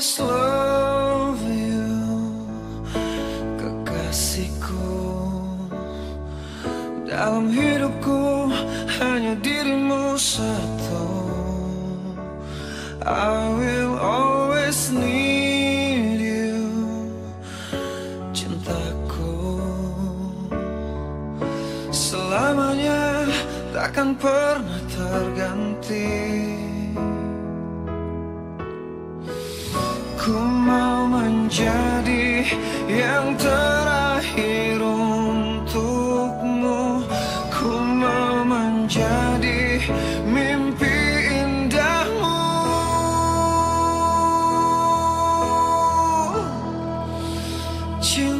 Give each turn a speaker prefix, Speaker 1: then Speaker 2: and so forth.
Speaker 1: always love you. Kekasihku. Dalam hidupku hanya dirimu satu. I will always need you. Cintaku. Selamanya takkan pernah terganti. Ku mau menjadi yang terakhir untukmu. Ku mau menjadi mimpi indahmu. Cintai